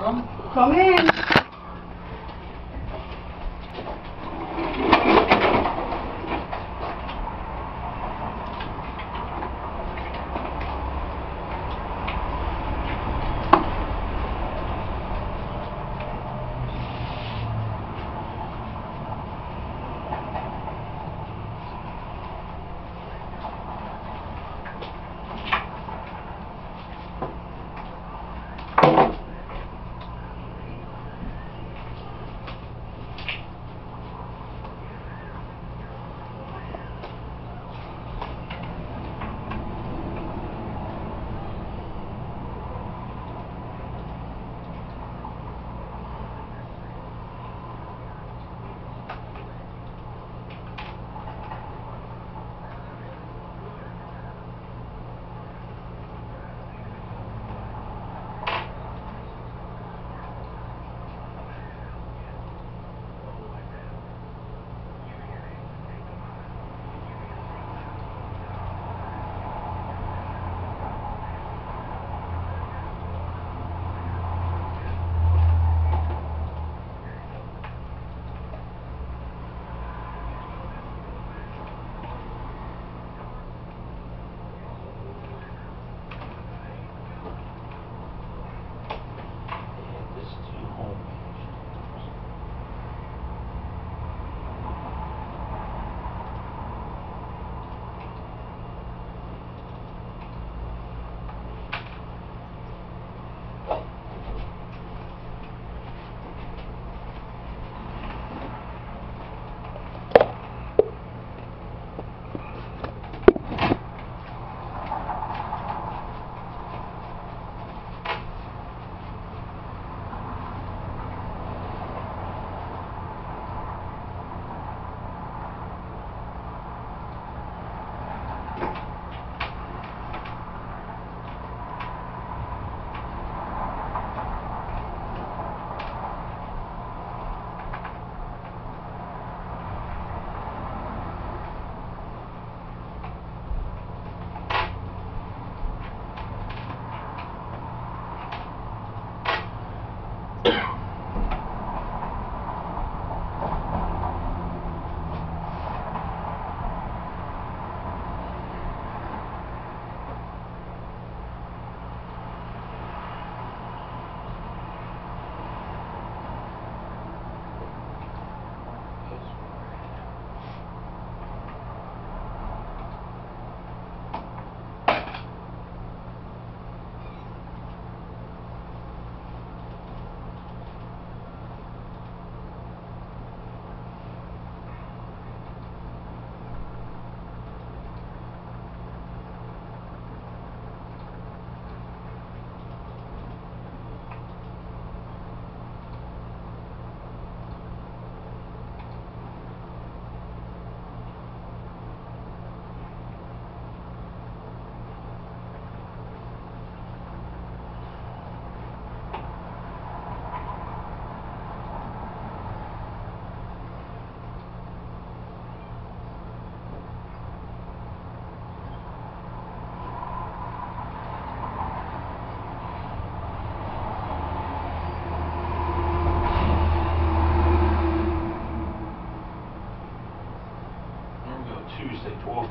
Komm, hin.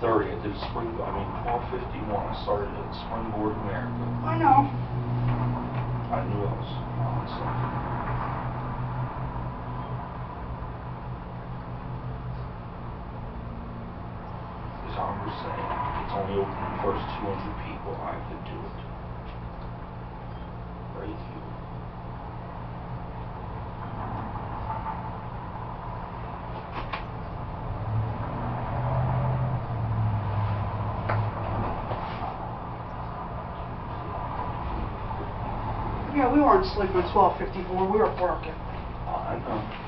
Thirty, I did spring, I mean, twelve fifty-one, I started at Springboard America. I know. I knew I was on something. As I'm just saying, it's only open to the first two hundred people, I could do it. Right here. Yeah, we weren't sleeping at twelve fifty-four, we were working. Oh, I know.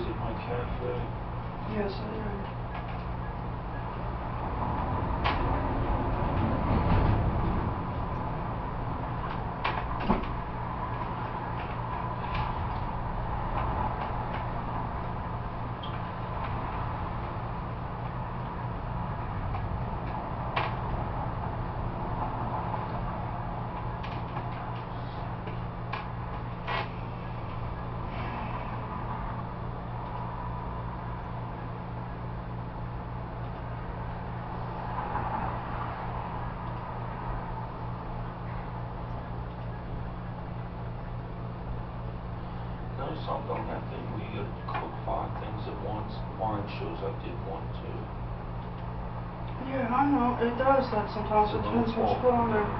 My? Yes, I am. Know something on that thing, we gotta cook five things at once, mine shows I did one, two. Yeah, I know, it does that sometimes, So it depends what you fault. put on there.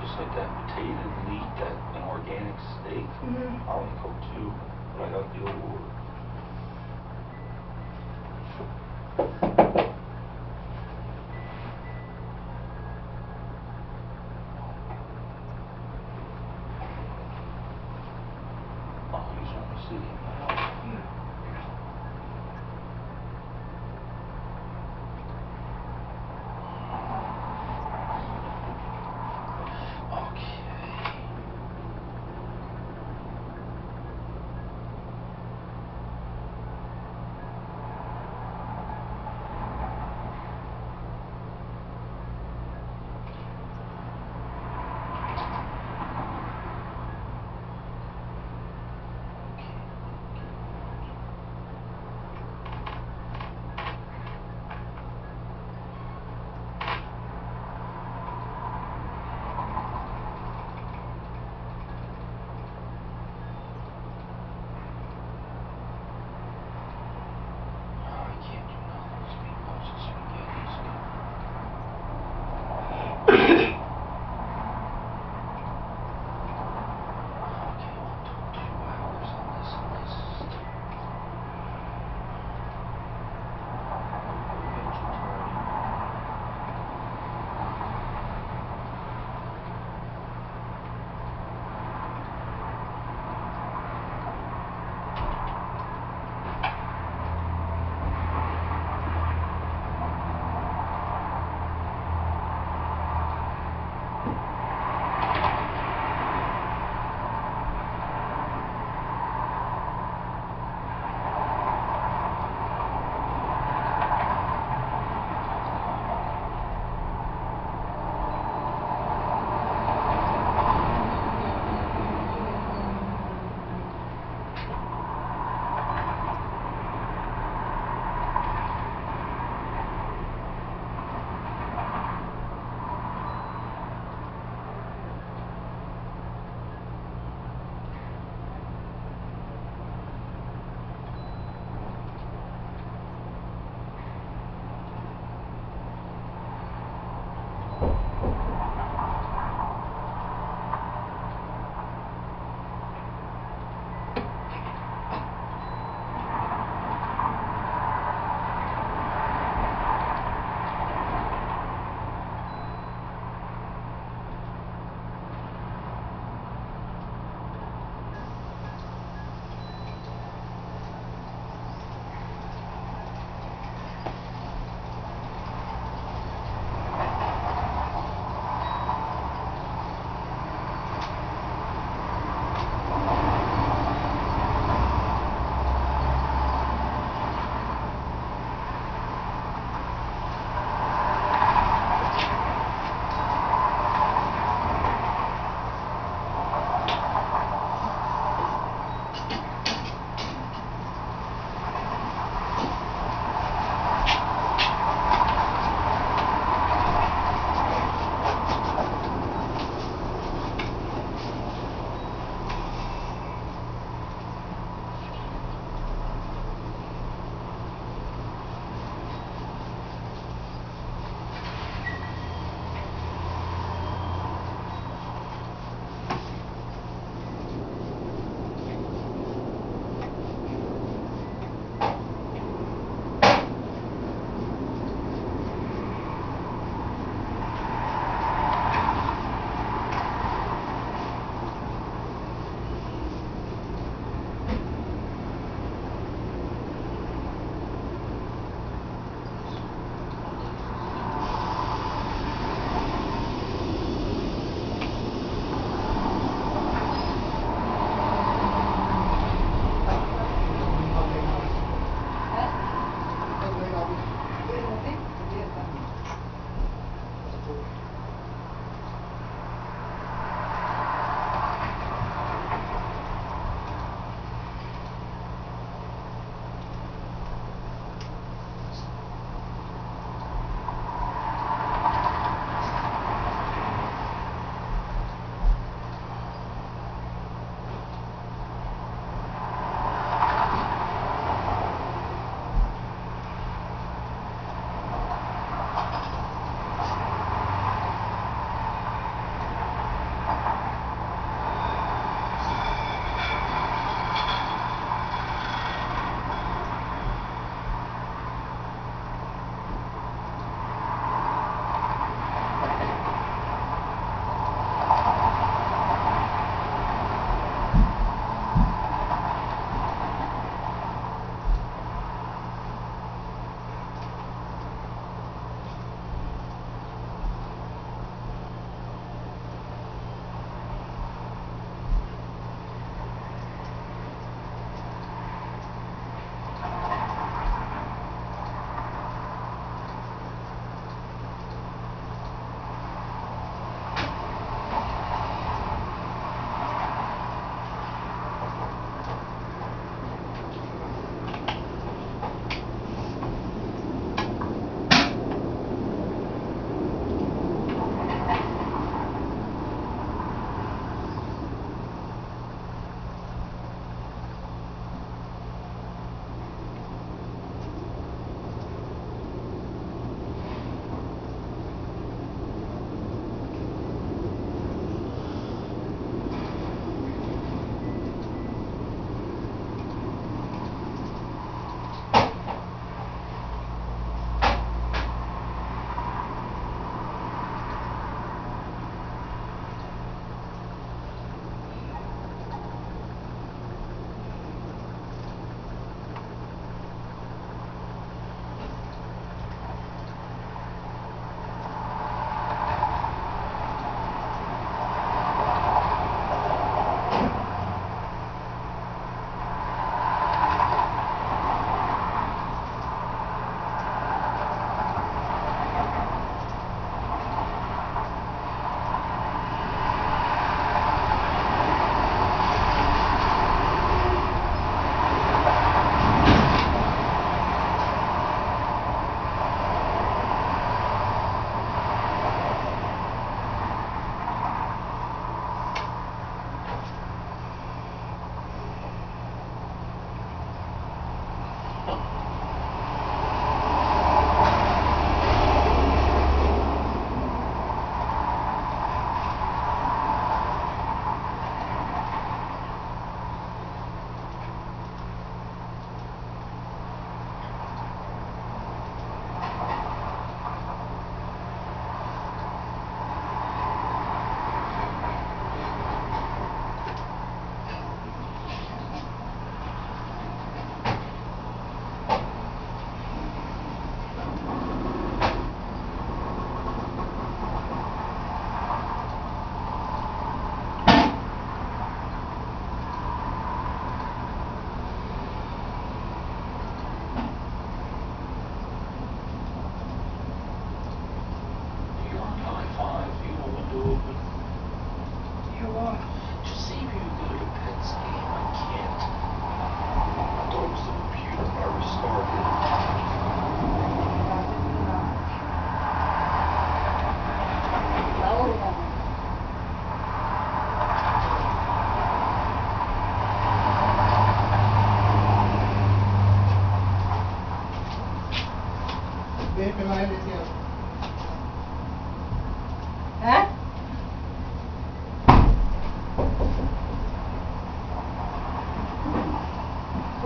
Just like that potato and meat, that, an organic steak, Mhm. I only cook two, but I got the award.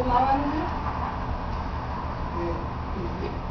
나왔는데? 왜? 네,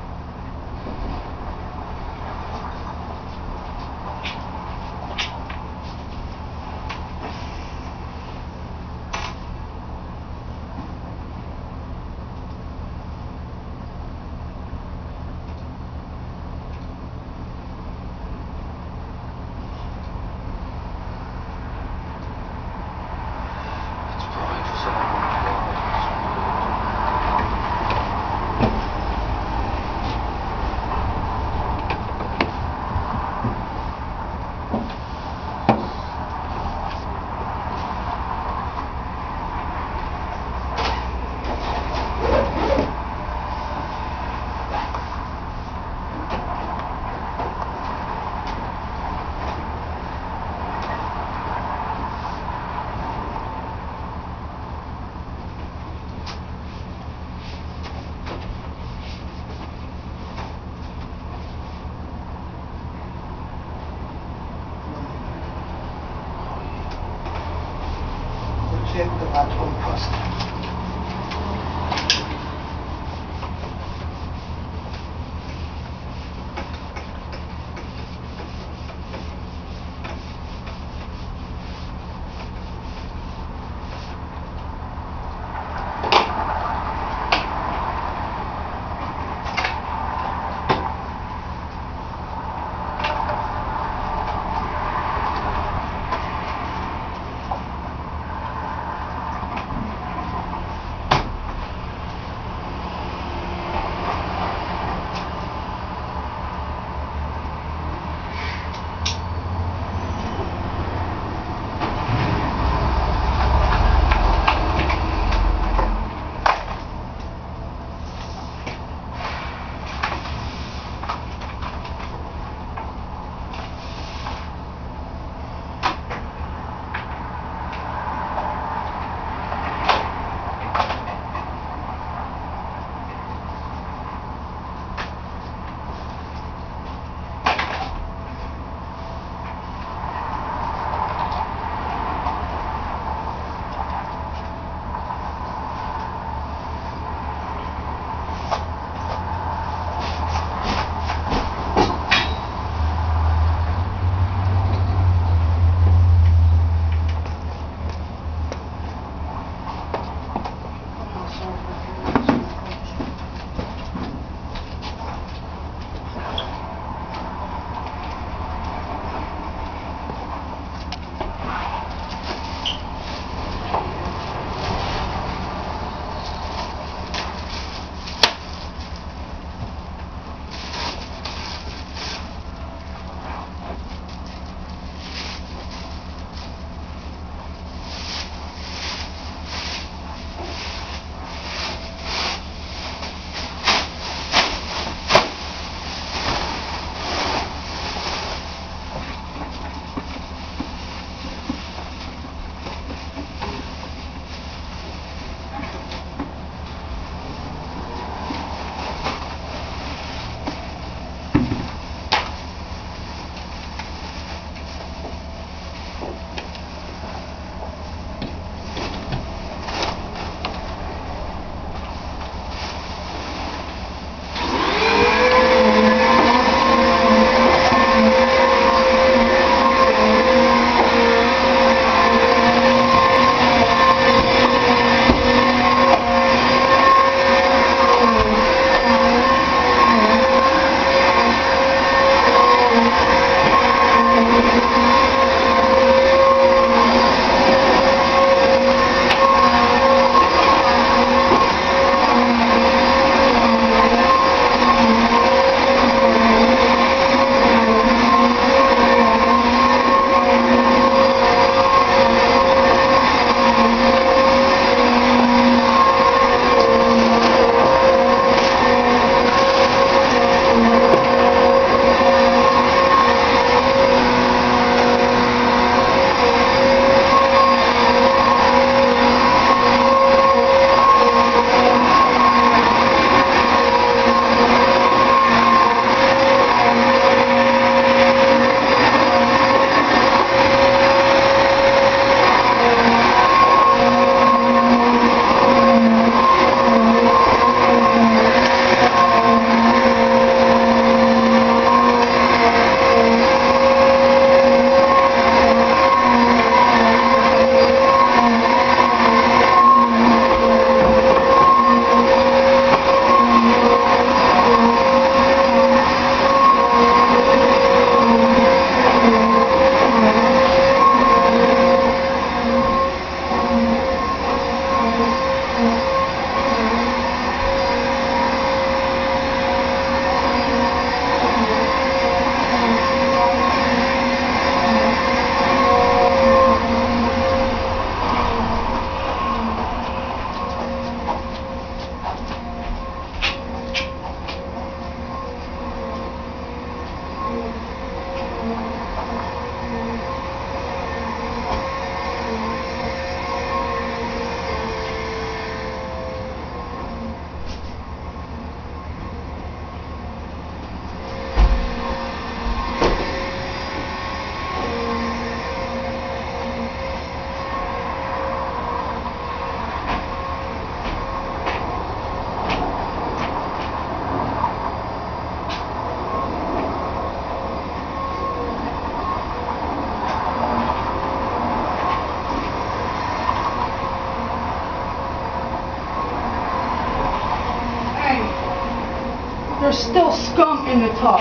scum in the tub.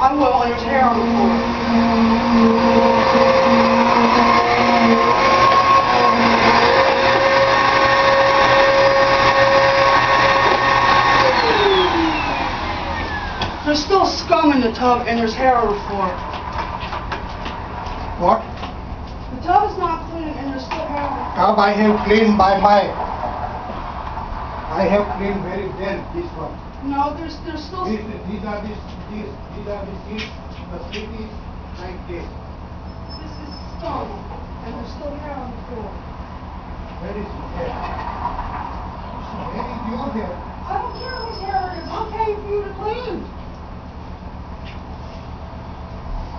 I will, and there's hair on the floor. There's still scum in the tub, and there's hair on the floor. What? The tub is not clean, and there's still hair on the floor. Tub I have cleaned by my. I have cleaned very well this one. No, there's, there's still, These, this these are these, these, these are the seats, the is like this. is scum, and there's still hair on the floor. Where is it there? Where is your hair? I don't care whose hair it is, I'm paying for you to clean.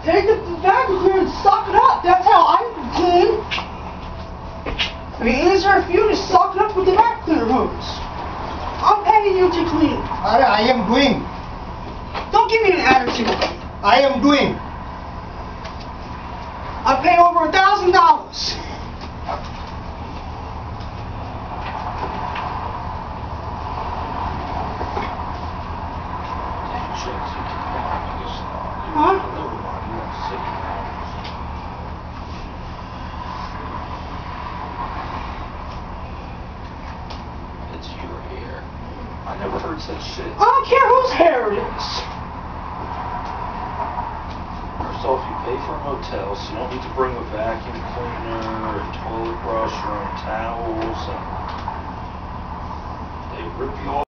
Take the the vacuum cleaner and suck it up, that's how I can clean. It'd be easier if you to suck it up with the vacuum cleaner hose. I'm paying you to clean. I, I am doing. Don't give me an attitude. I am doing. I pay over a thousand dollars.